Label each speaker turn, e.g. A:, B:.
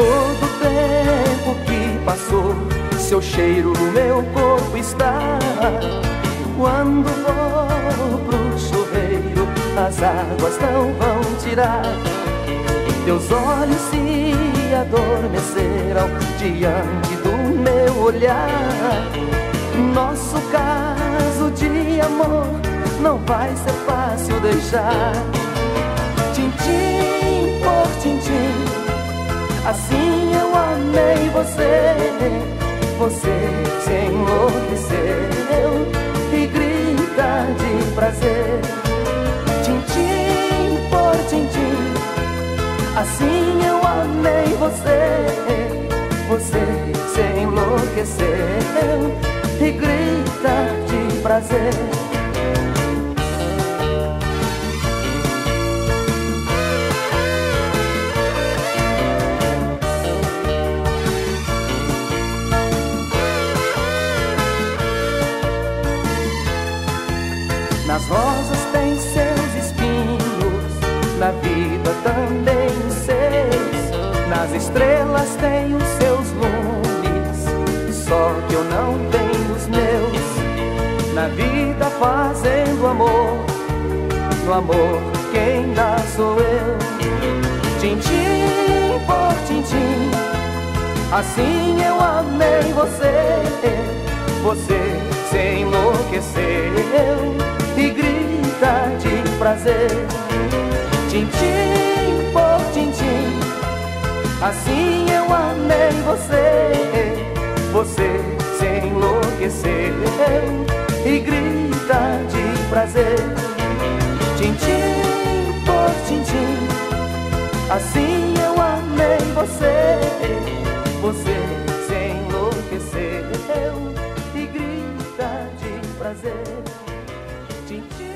A: todo o tempo que passou, seu cheiro no meu corpo está. Quando vou pro chuveiro, as águas não vão tirar. Teus olhos se adormeceram diante do meu olhar. Nosso caso de amor não vai ser fácil deixar. Assim eu amei você. Você se enlouqueceu e grita de prazer. Tintim por tintim, assim eu amei você. Você se enlouqueceu e grita de prazer. Nas rosas tem seus espinhos, na vida também os seus. Nas estrelas tem os seus lumes, só que eu não tenho os meus. Na vida fazendo amor, no amor quem dá sou eu. Tintim por tintim, assim eu amei você. Você se enlouqueceu e grita de prazer. Tintim por tintim, assim eu amei você. Você se enlouqueceu e grita de prazer. Tintim por tintim, assim eu amei você. Você Christy.